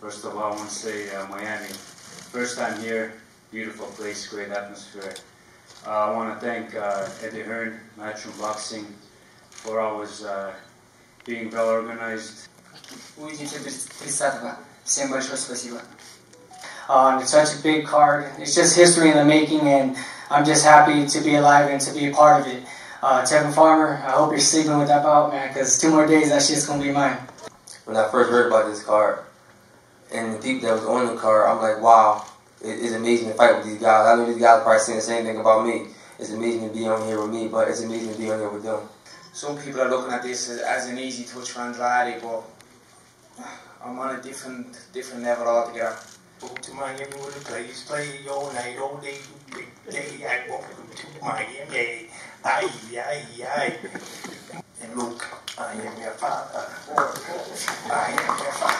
First of all, I want to say uh, Miami. First time here, beautiful place, great atmosphere. Uh, I want to thank uh, Eddie Hearn, Matchroom Boxing, for always uh, being well organized. Увидите 30-го. Всем большое спасибо. Um, it's such a big card. It's just history in the making, and I'm just happy to be alive and to be a part of it. Uh, Tevin Farmer, I hope you're sleeping with that bout, man, because two more days, that shit's going to be mine. When I first heard about this card, and the people that was on the card, I'm like, wow, it, it's amazing to fight with these guys. I know these guys are probably saying the same thing about me. It's amazing to be on here with me, but it's amazing to be on here with them. Some people are looking at this as, as an easy touch for Andrade, but I'm on a different different level altogether. Go to Miami with the place, play all night, all day, big day. I walk to Miami. Aye, aye, aye. And look, I am your father. I am your father.